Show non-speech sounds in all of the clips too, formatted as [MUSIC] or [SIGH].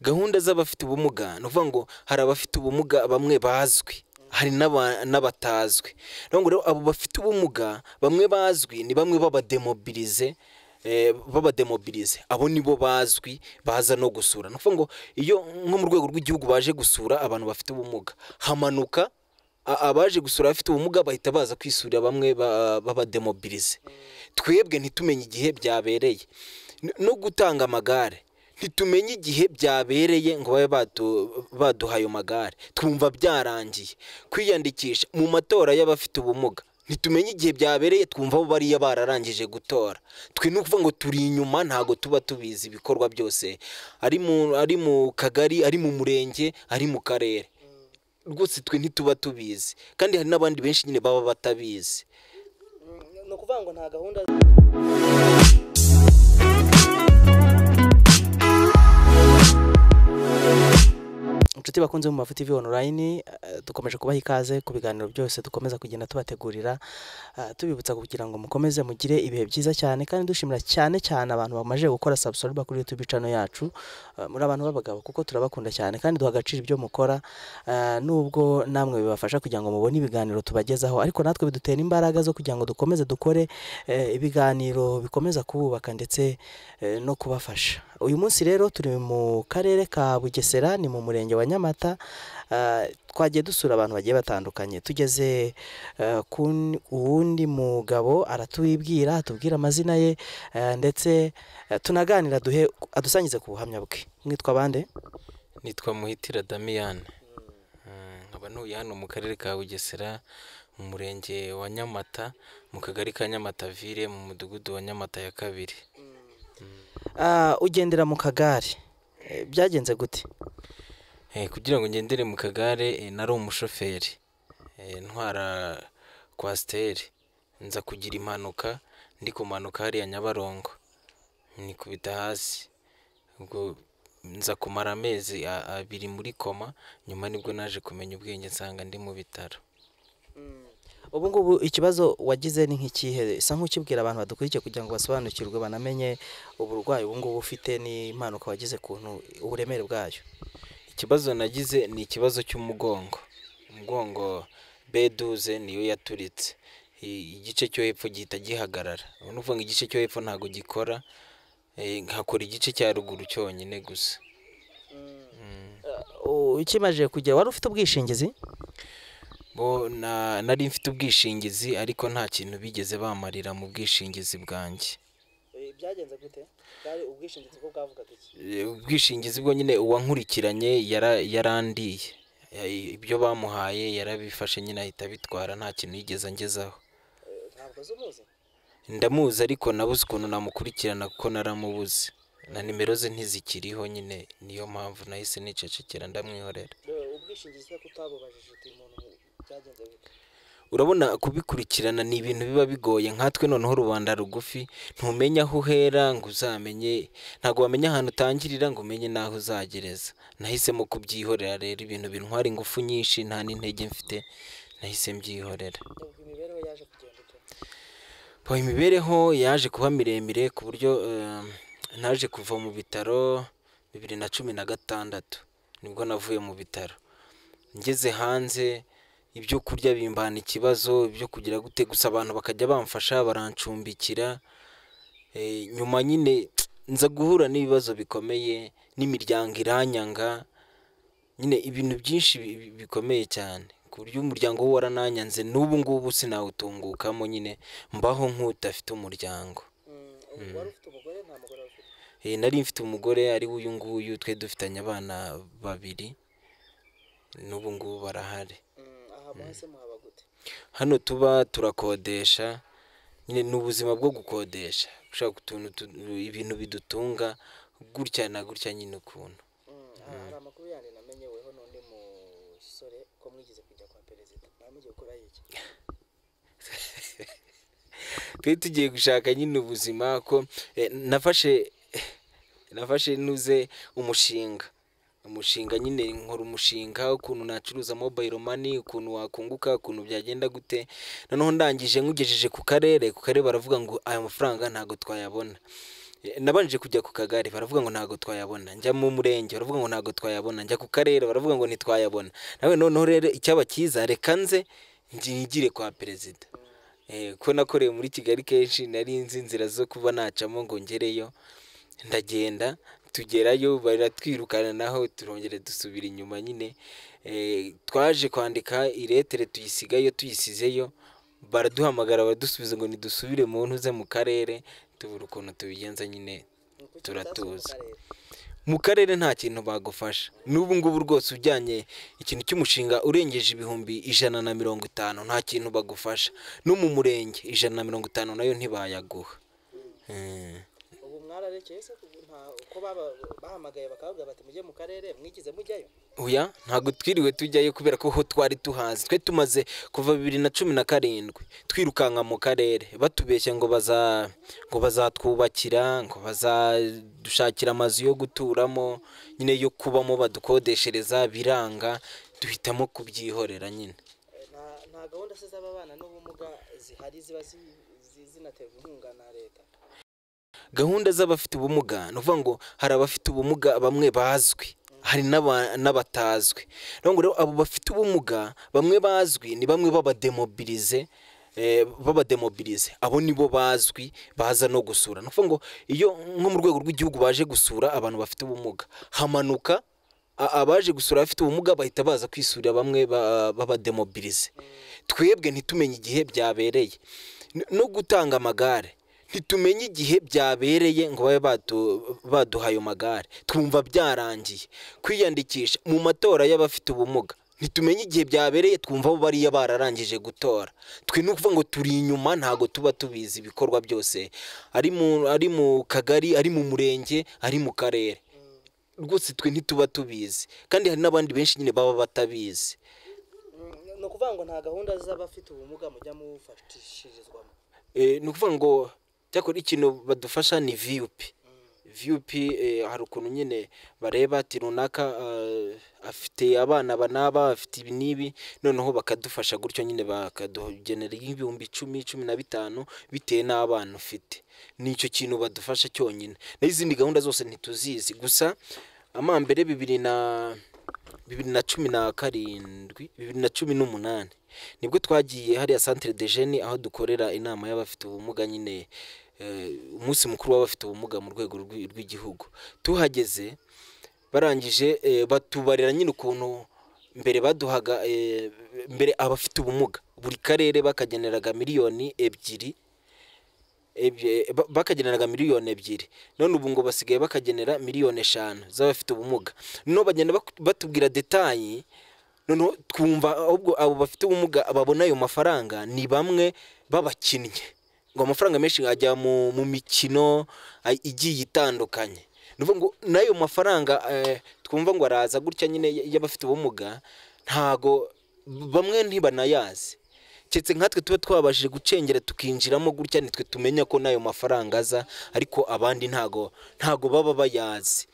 gahunda z'abafite ubumuga ni ukuvuga ngo hari abafite ubumuga bamwe bazwi hari n'aba- n'abatazwi. Rero abo bafite ubumuga bamwe bazwi ni bamwe b'abademobilize eh, b'abademobilize. Abo nibo bazwi baza no gusura. Ni ngo iyo nko mu rwego rw'igihugu baje gusura abantu bafite ubumuga hamanuka abaje gusura abafite ubumuga bahita baza kwisurira bamwe ba- b'abademobilize. Twebwe ntitumenye igihe byabereye. No gutanga amagare. Ntitumenye igihe byabereye ngo babe badu- baduha ayo magare. Twumva byarangiye. Kwiyandikisha mu matora y'abafite ubumuga. Ntitumenye igihe byabereye twumva bo bariya bararangije gutora. Twe ni ukuvuga ngo turi inyuma ntabwo tuba tubizi ibikorwa byose. Ari mu kagari ari mu murenge ari mu karere. Rwose twe ntituba tubizi. Kandi hari n'abandi benshi nyine baba batabizi. Ni ukuvuga ngo nta gahunda inshuti bakunze mu mafuti online eh, dukomeje kubaha ikaze ku biganiro byose dukomeza kugenda tubategurira eh, tubibutsa kugira ngo mukomeze mugire ibihe byiza cyane kandi dushimira cyane cyane abantu bamaze gukora subscribe kuri YouTube channel yacu. Eh, muri abantu b'abagabo kuko turabakunda cyane kandi duha agaciro ibyo mukora nubwo namwe bibafasha kugira ngo mubone ibiganiro tubagezaho. Ariko natwe bidutera imbaraga zo kugira ngo dukomeze dukore ibiganiro bikomeza kububaka ndetse no kubafasha. Uyu munsi rero turi mu karere ka bugesera ni mu murenge wa nyamata ah, twagiye dusura abantu bagiye batandukanye. Tugeze eh, ku uwundi mugabo aratubibwira atubwira amazina ye eh, ndetse tunaganira duhe adusangize ku buhamya bwe. Mwitwa bande? Nitwa muhitira damiyane Mm, nkaba ntuye hano mu karere ka bugesera mu murenge wa nyamata mu kagari ka nyamata vire mu mudugudu wa nyamata ya kabiri. Ah, ugendera mu kagare. Eh, byagenze gute? Eh, kugira ngo ngendere mu kagare eh, nari umushoferi. Ntwara kwasiteri nza kugira impanuka ndi kumanuka hariya nyabarongo. Nikubita hasi. Ubwo nza kumara amezi abiri muri koma nyuma ni bwo naje kumenya ubwenge nsanga ndi mu bitaro. Ubu ngubu ikibazo wagize ni nk'ikihe? Isa nk'ukibwira abantu badukurikiye kugira ngo basobanukirwe banamenye uburwayi ubu ngubu ufite n'impanuka wagize kuntu uburemere bwayo. Ikibazo nagize ni ikibazo cy'umugongo. Umugongo beduze niyo yaturitse. Igice cyo hepfo gihita gihagarara. Ni ukuvuga ngo igice cyo hepfo ntabwo gikora eh, nkakora igice cya ruguru cyonyine gusa. Uh, ukimajije kugera wari ufite ubwishingizi? Nari mfite ubwishingizi ariko nta kintu bigeze bamarira mu bwishingizi bwanjye. Byagenze gute? Bwari ubwishingizi bwo bwavugaga iki? Eh, ubwishingizi bwo nyine uwankurikiranye yara- yarandiye. Eh, ibyo bamuhaye yarabifashe nyine ahita abitwara nta kintu yigeze angezaho. Ntabwo zumuzi ndamuzi ariko nabuze ukuntu namukurikirana kuko naramubuze. Na nimero ze ntizikiriho nyine niyo mpamvu nahise nicecekera ndamwihorera. Ubwishingizi ko utabubajije uti umuntu urabona kubikurikirana ni ibintu biba bigoye. Nkatwe noneho rubanda rugufi ntumenya aho uhera ngo uzamenye ntabwo wamenya ahantu utangirira ngo umenye n'aho uzagereza. Nahisemo kubyihorera rero ibintu bintwara ingufu nyinshi nta n'intege mfite nahise mbyihorera. Imibereho yaje kuba miremire ku buryo eh, naje kuva mu bitaro bibiri na cumi na gatandatu ni bwo navuye mu bitaro. Ngeze hanze ibyo kurya bimbana ikibazo ibyo kugira gute gusa abantu bakajya bamfasha barancumbikira Eh, nyuma nyine nza guhura n'ibibazo bikomeye n'imiryango iranyanga nyine ibintu byinshi bi- bi- bikomeye cyane. Ku buryo umuryango wo warananyanze n'ubu ngubu sinawutungukamo nyine mbaho nk'udafite umuryango. Ufite? Eh, nari mfite umugore ari we uyu nguyu twe dufitanye abana babiri n'ubu ngubu barahari. Aha mwese muhaba gute? Hano tuba turakodesha nyine ni ubuzima bwo gukodesha. Gushaka utuntu tu- ibintu bidutunga gutya na gutya nyine ukuntu. Hari amakuru yandi namenye weho n'undi musore ko mwigize kujya kwa perezida. Ntamugiye gukora iki? [LAUGHS] Twari tugiye gushaka nyine ubuzima ko eh, nafashe nafashe nuze umushinga. Umushinga nyine nkora umushinga ukuntu nacuruza mobile money ukuntu wakunguka ukuntu byagenda gute. Noneho ndangije nkugejeje ku karere ku karere baravuga ngo aya mafaranga ntabwo twayabona. Eh, nabanje kujya ku kagari baravuga ngo ntabwo twayabona. Njya mu murenge baravuga ngo ntabwo twayabona. Njya ku karere baravuga ngo ntitwayabona nawe noneho rero icyaba cyiza reka nze ngigire kwa perezida. Eh, ko nakoreye muri kigali kenshi nari nzi inzira zo kuba nacamo ngo ngereyo ndagenda tugerayo baratwirukana naho turongera dusubira inyuma nyine. Eh, twaje kwandika iretere tuyisigayo tuyisizeyo baraduhamagara baradusubiza ngo nidusubire mu ntuze mu karere tubura ukuntu tubigenza nyine turatuza. mu karere nta kintu bagufasha. N'ubu ngubu rwose ujyanye ikintu cy'umushinga urengeje ibihumbi ijana na mirongo itanu nta kintu bagufasha. No mu murenge ijana na mirongo itanu na yo ntibayaguha. Eh. uko bahamagaye bakababwira bati mujye mu karere mwigize mujyayo. Oya ntabwo twiriwe tujyayo kubera ko ho twari tuhazi. Twe tumaze kuva bibiri na cumi na karindwi twirukanka mu karere. Batubeshya ngo baza ngo bazatwubakira ngo bazadushakira amazu yo guturamo nyine yo kubamo badukodeshereza biranga duhitamo kubyihorera nyine. Nta gahunda se z'ababana n'ubumuga zihari ziba zinaterwa inkunga na leta? Gahunda z'abafite ubumuga ni ukuvuga ngo hari abafite ubumuga bamwe bazwi hari n'aba- n'abatazwi. Rero abo bafite ubumuga bamwe bazwi ni bamwe b'abademobilize eh, b'abademobilize. Abo nibo bazwi baza no gusura. Ni ukuvuga ngo iyo nko mu rwego rw'igihugu baje gusura abantu bafite ubumuga hamanuka abaje gusura abafite ubumuga bahita baza kwisurira bamwe ba- b'abademobilize. Twebwe ntitumenye igihe byabereye. No gutanga amagare. Ntitumenye igihe byabereye ngo babe badu- baduha ayo magare. Twumva byarangiye. Kwiyandikisha mu matora y'abafite ubumuga. Ntitumenye igihe byabereye twumva bo bariya bararangije gutora. Twe ni ukuvuga ngo turi inyuma ntabwo tuba tubizi ibikorwa byose. Ari mu ari mu kagari ari mu murenge ari mu karere. Rwose twe ntituba tubizi. Kandi hari n'abandi benshi nyine baba batabizi. Ni ukuvuga ngo nta gahunda z'abafite ubumuga mujya mufashishirizwamo Eh, ni ukuvuga ngo cyakora ikintu badufasha ni viyupi viyupi hari ukuntu nyine bareba ati runaka eh, afite abana aba n'aba afite ibi n'ibi noneho bakadufasha gutyo nyine bakadugenera nk'ibihumbi icumi cumi na bitanu bitewe n'abana ufite. Ni icyo kintu badufasha cyonyine. Naho izindi gahunda zose ntituzizi. Gusa amambere bibiri na bibiri na cumi na karindwi bibiri na cumi n'umunani. Nibwo twagiye hariya centre de jeunes aho dukorera inama y'abafite ubumuga nyine. eh, umunsi mukuru w'abafite ubumuga mu rwego rw'i- rw'igihugu. Tuhageze barangije eh, batubarira nyine ukuntu mbere baduhaga eh, mbere abafite ubumuga. Buri karere bakageneraga miliyoni ebyiri bakageneraga miliyoni ebyiri. None ubu ngo basigaye bakagenera miliyoni eshanu z'abafite ubumuga. Noneho bagenda batubwira detayi noneho twumva ahubwo abo bafite ubumuga babona ayo mafaranga ni bamwe b'abakinnyi ngo amafaranga menshi ajya mu, mikino ay- igiye itandukanye. Ngo n'ayo mafaranga eh, twumva ngo araza gutya nyine y'abafite ubumuga ntago bamwe ntibanayazi. Keretse nkatwe tuba twabashije gucengera tukinjiramo gutya nitwe tumenya ko n'ayo mafaranga aza ariko abandi ntago ntago baba bayazi.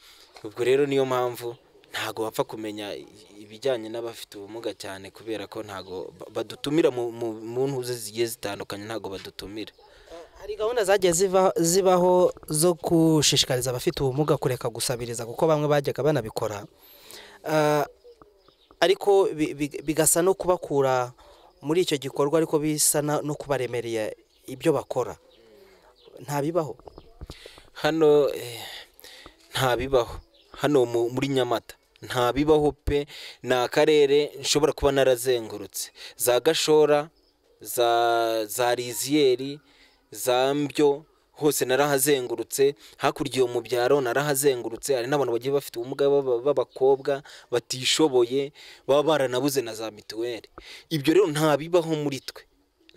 Ubwo rero niyo mpamvu ntago bapfa kumenya ibijyanye n'abafite ubumuga cyane kubera ko ntago ba- badutumira mu ntuze zigiye zitandukanye ntago badutumira. Hari gahunda zagiye zibaho zo gushishikariza abafite ubumuga kureka gusabiriza kuko bamwe bajyaga banabikora. Ah, ariko bi- bi- bigasa no kubakura muri icyo gikorwa ariko bisa no kubaremereye ibyo bakora. Ntabibaho. Hano eh, ntabibaho. Hano mu- muri nyamata. Ntabibaho pe. Ni akarere nshobora kuba narazengurutse. Za gashora za riziyeri za mbyo hose narahazengurutse. Hakurya iyo mu byaro narahazengurutse hari n'abantu bagiye bafite ubumuga b'aba- b'abakobwa batishoboye baba baranabuze na za mituweli. Ibyo rero ntabibaho muri twe.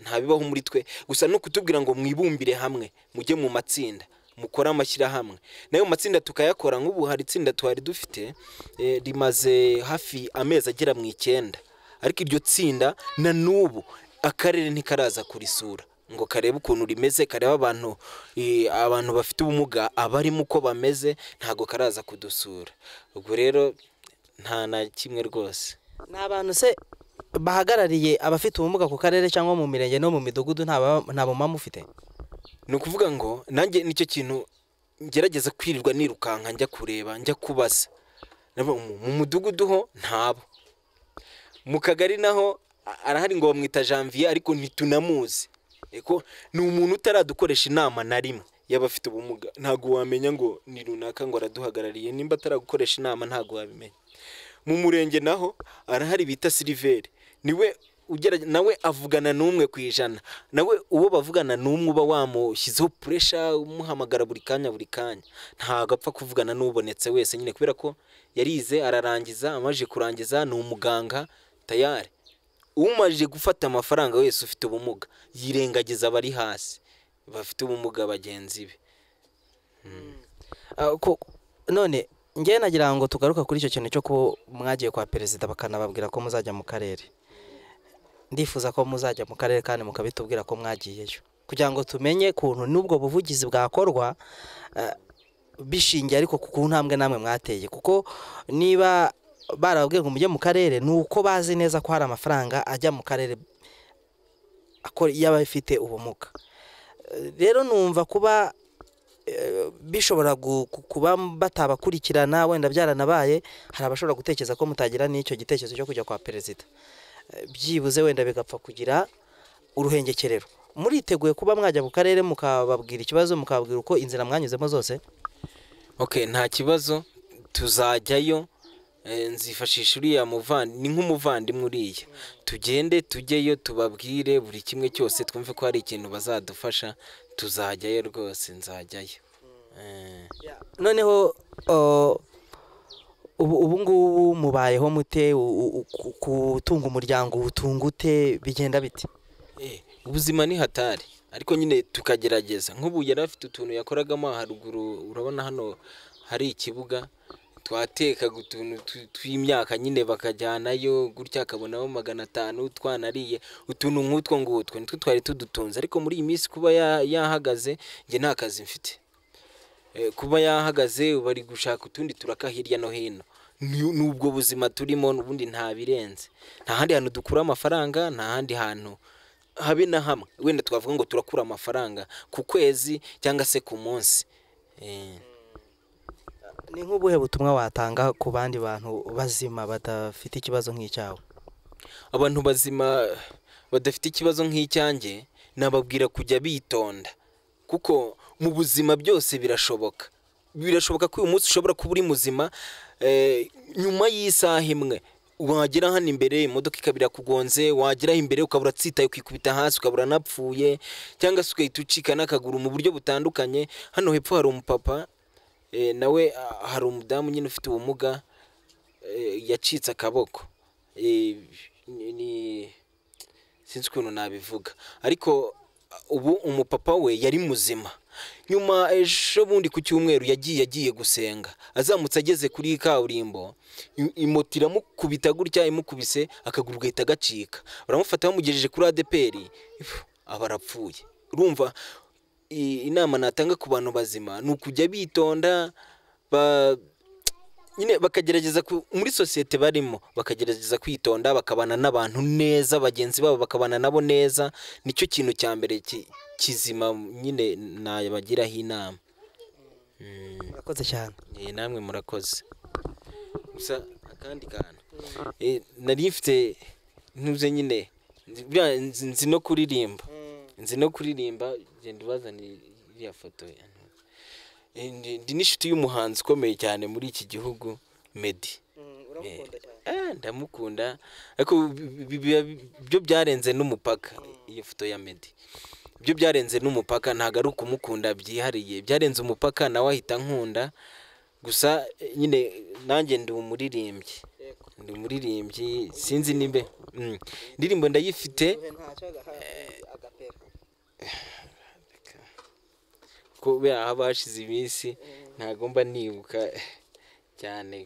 Ntabibaho muri twe. Gusa no kutubwira ngo mwibumbire hamwe mujye mu matsinda mukore amashyirahamwe. Nayo matsinda tukayakora nk'ubu hari itsinda twari dufite eh, rimaze hafi amezi agera mu icyenda. Ariko iryo tsinda na n'ubu akarere ntikaraza kurisura. Ngo karebe ukuntu rimeze karebe abantu abantu bafite ubumuga abarimo uko bameze ntabwo karaza kudusura. Ubwo rero nta na kimwe rwose. Ni abantu se bahagarariye abafite ubumuga ku karere cyangwa mu mirenge no mu midugudu nta bumama ufite? Ni ukuvuga ngo nanjye ni cyo kintu ngerageza kwirirwa nirukanka njya kureba njya kubaza. Mu mu mudugudu ho ntabo. Mu kagari naho arahari ngo bamwita janvier ariko ntitunamuzi. Ni umuntu utaradukoresha inama na rimwe. Y'abafite ubumuga. Ntabwo wamenya ngo ni runaka ngo araduhagarariye. Nimba ataragukoresha inama ntabwo wabimenya. Mu murenge naho arahari bita siliveri ni we nawe avugana n'umwe ku ijana. Nawe uwo bavugana n'umwe uba wamushyizeho puresha umuhamagara buri kanya buri kanya. Ntabwo apfa kuvugana n'ubonetse wese. Nyine kubera ko yarize ararangiza amaze kurangiza ni umuganga tayari. Umajije gufata amafaranga wese ufite ubumuga yirengagiza abari hasi. Bafite ubumuga bagenzi be. Ah, ko- none ngewe nagira ngo tugaruka kuri icyo kintu cyo ko mwagiye kwa perezida bakanababwira ko muzajya mu karere. Ndifuza ko muzajya mu karere kandi mukabitubwira ko mwagiyeyo. Kugira ngo tumenye ukuntu n'ubwo buvugizi bwakorwa ah, bishingiye ariko ku ntambwe namwe mwateye. Kuko niba barababwiye ngo mujye mu karere ni uko bazi neza ko hari amafaranga ajya mu karere y'abafite ubumuga. Rero numva kuba eh, bishobora kuba batabakurikirana wenda byaranabaye hari abashobora gutekereza ko mutagira n'icyo gitekerezo cyo kujya kwa perezida. Eh, byibuze wenda bigapfa kugira uruhengekerero. Muriteguye kuba mwajya mu karere mukababwira ikibazo mukababwira uko inzira mwanyuzemo zose? Ok nta kibazo. Tuzajyayo. Nzifashisha uriya ni nk'umuvandimwe uriya. Tugende tujyeyo tubabwire buri kimwe cyose twumve ko hari ikintu bazadufasha tuzajyayo rwose nzajyayo. Eh, noneho ubu ubu ngubu mubayeho mute? Gutunga umuryango utunga ute bigenda biti eh, ubuzima ni hatari. Ariko nyine tukagerageza. Nk'ubu yari afite utuntu yakoragamo haruguru urabona hano hari ikibuga. Twatekaga utuntu tu- tw'imyaka nyine bakajyanayo gutya akabonamo magana atanu twanariye. Utuntu nk'utwo ngutwo nitwo twari tudutunze. Ariko muri iyi minsi kuba ya- yahagaze njye nta kazi mfite. Eh, kuba yahagaze bari gushaka utundi turaka hirya no hino. Ni ni ubwo buzima turimo ubundi nta birenze. Nta handi hantu dukura amafaranga nta handi hantu habe na hamwe. Wenda twavuga ngo turakura amafaranga ku kwezi cyangwa se ku munsi. Eh, ni nk'ubuhe butumwa watanga ku bandi bantu bazima badafite ikibazo nk'icyawe? Abantu bazima badafite ikibazo nk'icyanjye nababwira kujya bitonda. Kuko mu buzima byose birashoboka. Birashoboka ko uyu munsi ushobora kuba uri muzima eh, nyuma y'isaha imwe. Wagera hano imbere imodoka ikaba irakugonze wageraho imbere ukaba uratsitaye ukikubita hasi ukaba uranapfuye cyangwa se ugahita ucika n'akaguru mu buryo butandukanye. Hano hepfo hari umupapa nawe ah, hari umudamu nyine ufite ubumuga eh, yacitse akaboko. Eh, ni- sinzi ukuntu nabivuga. Ariko ubu umupapa we yari muzima. Nyuma ejo bundi ku cyumweru yagiye agiye gusenga. Azamutse ageze kuri kaburimbo imoto iramukubita gutya imukubise akaguru gahita gacika. Baramufata bamugejeje kuri adeperi aba arapfuye. Urumva inama natanga ku bantu bazima ni ukujya bitonda ba nyine bakagerageza ku- muri sosiyete barimo bakagerageza kwitonda bakabana n'abantu neza bagenzi babo bakabana nabo neza ni cyo kintu cya mbere ki- kizima nyine nabagiraho inama. Mm, murakoze cyane. Eh, namwe murakoze. Gusa akandi kantu. Eh, nari mfite ntuze nyine nzi- no kuririmba. Nzi no kuririmba genda ubazanire iriya foto Eh, ndi n'inshuti y'umuhanzi ukomeye cyane muri iki gihugu Meddy. Eh, ndamukunda. Ariko byo byarenze n'umupaka iyo foto ya Meddy. Byo byarenze n'umupaka ntabwo ari ukumukunda byihariye. Byarenze umupaka nawe ahita nkunda gusa eh, nyine nanjye ndi umuririmbyi. Ndi umuririmbyi sinzi nimbe Mm. indirimbo ndayifite [SIGHS] kubera haba hashize iminsi ntabwo mba nibuka cyane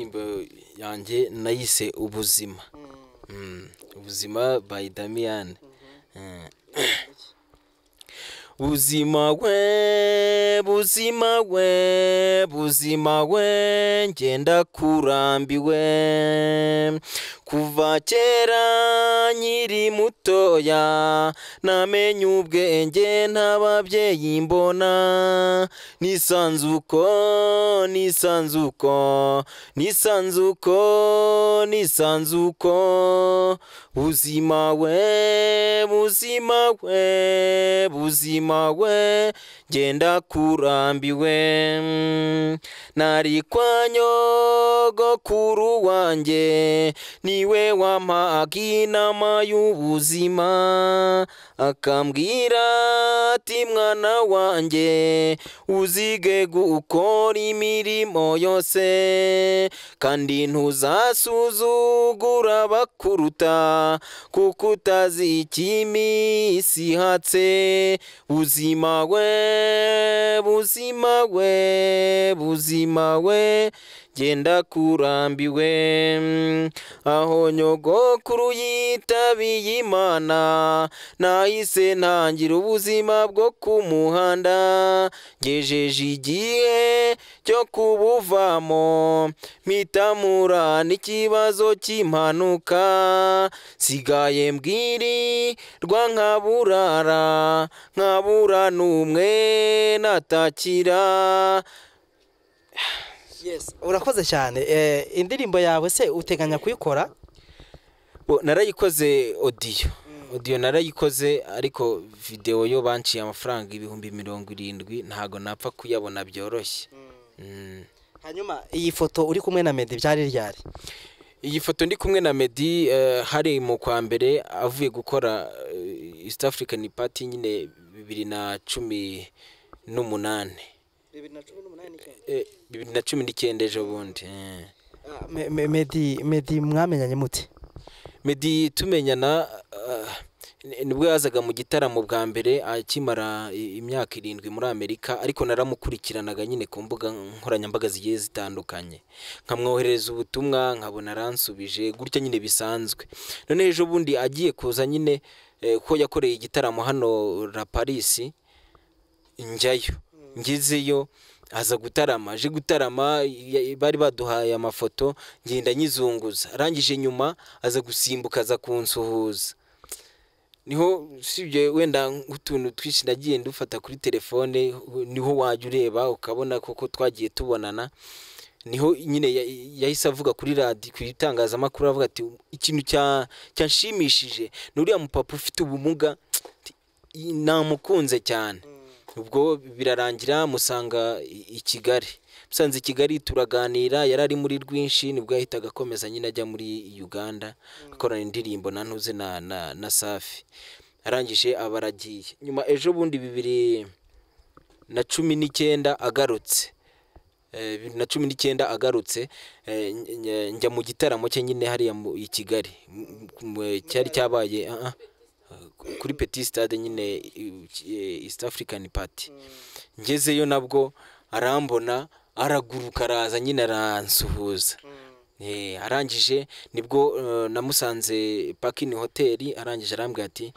indirimbo yanjye nayise ubuzima. Mm, ubuzima by damiyani buzima we buzima we buzima we ngenda kurambiwe. Kuva kera nkiri mutoya namenye ubwenge nta babyeyi mbona. Nisanzuko nisanzuko nisanzuko nisanzuko. Buzima we buzima we buzima we ngenda kurambiwe nari kwa nyogokuru wanjye ni we wampaga inama y'ubuzima akambwira ati mwana wanjye uzige gukora imirimo yose kandi ntuzasuzugura abakuruta kuko utazi icy'iminsi ihatse. Buzima we buzima we buzima we genda kurambiwe aho nyogokuru yitabiye imana nahise ntangira ubuzima bwo ku muhanda ngejeje igihe cyo kubuvamo mpitamura n'ikibazo cy'impanuka sigaye mbwirirwa nkaburara nkabura n'umwe natakira urakoze cyane. Eh, indirimbo yawe se uteganya kuyikora? Narayikoze odiyo odiyo narayikoze ariko videwo yo banciye amafaranga ibihumbi mirongo irindwi ntago napfa kuyabona byoroshye. Mm. hanyuma iyi foto uri kumwe na Meddy byari ryari? Iyi foto ndi kumwe na Meddy eh, hari mu kwa mbere avuye gukora eh, East African Party nyine bibiri na cumi n'umunani. Eh, bibiri na cumi n'icyenda ejo bundi eh. Me- me- Meddy Meddy mwamenyanye mute Meddy tumenyana ni- ni bwo yazaga mu gitaramo bwa mbere akimara imyaka irindwi muri Amerika ariko naramukurikiranaga nyine ku mbuga nkoranyambaga zigiye zitandukanye. Nkamwoherereza ubutumwa nkabona aransubije gutya nyine bisanzwe. None ejo bundi agiye kuza nyine eh, ko yakoreye igitaramo hano La Paris njyayo ngezeyo aza gutarama. Aje gutarama bari baduhaye amafoto ngenda nyizunguza. Arangije nyuma aza gusimbuka aza kunsuhuza. Niho usibye wenda nk'utuntu twinshi nagiye ndufata kuri telefone ni ho wajya ureba ukabona koko twagiye tubonana. Niho nyine ya- yahise avuga kuri radiyo ku itangazamakuru avuga ati ikintu cya- cyanshimishije ni uriya mupapa ufite ubumuga namukunze cyane. Ubwo birarangira musanga i- Kigali. Musanze i Kigali turaganira yari ari muri rwinshi ni bwo yahitaga akomeza nyine ajya muri Uganda akorana indirimbo na ntuze na, safi. Arangije aba aragiye. Nyuma ejo bundi bibiri na cumi n'icyenda agarutse. Eh, bibiri na cumi n'icyenda agarutse eh, njya mu gitaramo cye nyine hariya i Kigali. Cyari cyabaye ah, ah, kuri Petit Stade nyine East African Party. Ngezeyo nabwo arambona araguruka araza nyine aransuhuza. Eh, arangije ni bwo eh, namusanze pakini hoteli arangije arambwira ati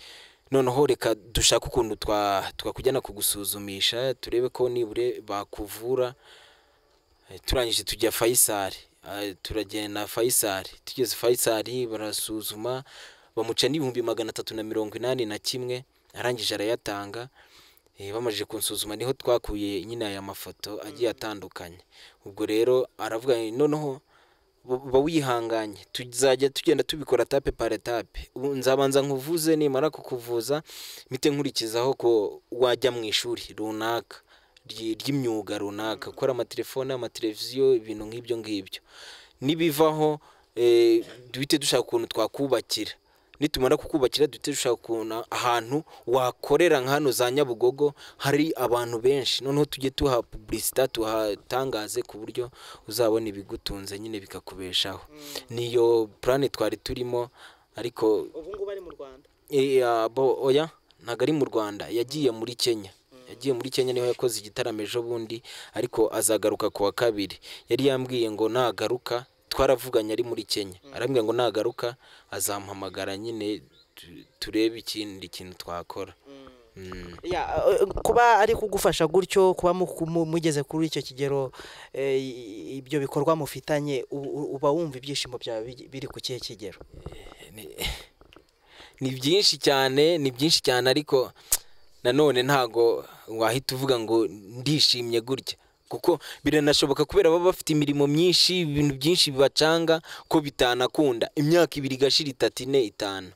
noneho reka dushake ukuntu twa twakujyana kugusuzumisha turebe ko nibure bakuvura. Eh, turangije tujya Faisal. Eh, turagenda Faisal. Tugeze Faisal barasuzuma bamuca n'ibihumbi magana atatu na mirongo inani na kimwe arangije arayatanga Eh, bamajije kunsuzuma ni ho twakuye nyine aya mafoto agiye atandukanye. Ubwo rero aravuga noneho uba wihanganye tuzajya tugenda tubikora tape par etape. Ubu nzabanza nkuvuze nimara kukuvuza mpite nkurikizaho ko wajya mu ishuri runaka ry- ry'imyuga runaka. Gukora amatelefone amateleviziyo ibintu nk'ibyo ngibyo. Nibivaho eh, duhite dushaka ukuntu twakubakira. Nitumara kukubakira duhite dushaka ukuntu ahantu wakorera nka hano za nyabugogo hari abantu benshi. Noneho tujye tuha pubulisita tuhatangaze ku buryo uzabona ibigutunze nyine bikakubeshaho. Niyo purane twari turimo ariko ubu ngubu ari mu Rwanda. Eh, bo oya ntabwo ari mu rwanda. Yagiye muri kenya. Yagiye muri kenya ni ho yakoze igitaramo ejo bundi ariko azagaruka ku wa kabiri. Yari yambwiye ngo nagaruka twaravuganye ari muri kenya. Arambwira ngo nagaruka azampamagara nyine tu- turebe ikindi kintu twakora. Mm. Ya, eh, kuba ari kugufasha gutyo kuba mu- mu- mugeze kuri icyo kigero eh, ibyo bikorwa mufitanye uba wumva ibyishimo byawe biri- ku kihe kigero? Ni- ni byinshi cyane ni byinshi cyane ariko nanone ntago wahita uvuga ngo ndishimye gutya. Kuko biranashoboka kubera baba bafite imirimo myinshi ibintu byinshi bibacanga ko bitanakunda. Imyaka ibiri igashira itatu ine itanu.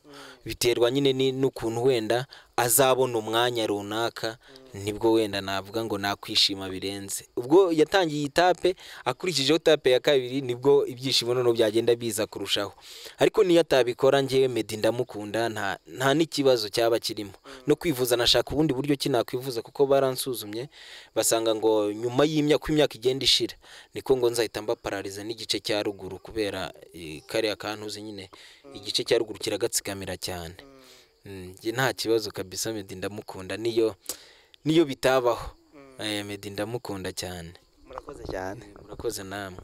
Biterwa nyine n'ukuntu wenda azabona umwanya runaka ni bwo wenda navuga ngo nakwishima birenze. Ubwo yatangiye iyi tape akurikijeho tape ya kabiri ni bwo ibyishimo noneho byagenda biza kurushaho. Ariko niyo atabikora ngewe medi ndamukunda nta n'ikibazo cyaba kirimo. No kwivuza nashaka ubundi buryo ki nakwivuza kuko baransuzumye basanga ngo nyuma y'imyaka imyaka igenda ishira niko ngo nzahita mba pararize n'igice cya ruguru kubera eh, kariya kantuzi nyine igice cya ruguru kiragatsikamira cyane. Mm, nta kibazo kabisa medi ndamukunda. Niyo niyo bitabaho. Eh, medi ndamukunda cyane. Murakoze cyane. Murakoze namwe.